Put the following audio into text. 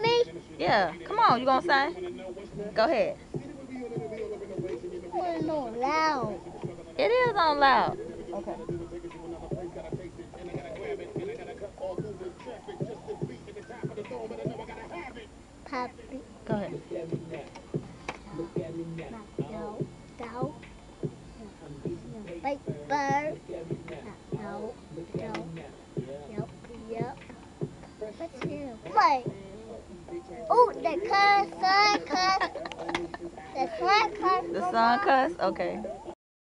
me? Yeah. Come on. You gonna sing? Go ahead. We're no loud. It is on loud. Okay. Puppy. Go ahead. No. No. Big bird. No. No. Yep. Yep. What's here? Wait. Oh, the sun, sun, cuss. The sun, cuss. The sun cuss. Okay.